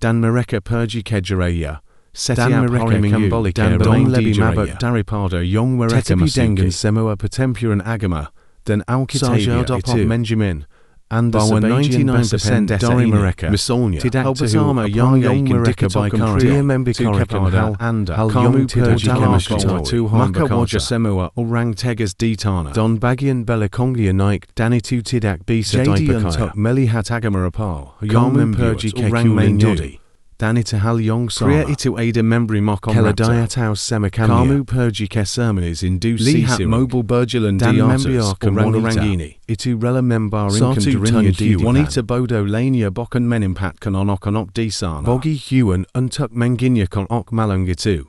Dan Mareka Perji Kejareya, Seti Dan Ap Mareka Horimingu, Kamboli Dan Kero, Dom Dom Lebi Lebi Mabok Daripado Yong Wereka Tetapi Dengan Semoa Potempuran Agama, Dan Sarjadop Itu, Menjamin, and the Bawa 99% Dori Mareka, Misolnia, Halbazama, Young Young Mareka by Karia, Membi Hal- Anda, Kamu Young Perji Tidaktahu, Kemashkitawa, Tu Maka. Waja Semoa, Orang Tegas Ditana, Don Bagian Belakongia Naik, Dani Tu Tidak Bisa JD Dipakaya, Untuk, Melihat Agama Apal, Kamu Kamu Perji Perji Orang Keku Mendu. Mendu, Dani Tahal Yong Kriya Sama, Itu Ada Membri Mokon Keladayatau Semakamia, Kamu Perji Kesermanis in Du Lihat. Mobile Bergelan Dan Diatas, Membriar Orangorangini, Itu Rela Membar Tunya Durinya Diwan. Juanita Bodo Lania Bokan Menimpat Kan Onokonok Disana, Bogi Huan Untuk Menginya Kon Ok Malangitu.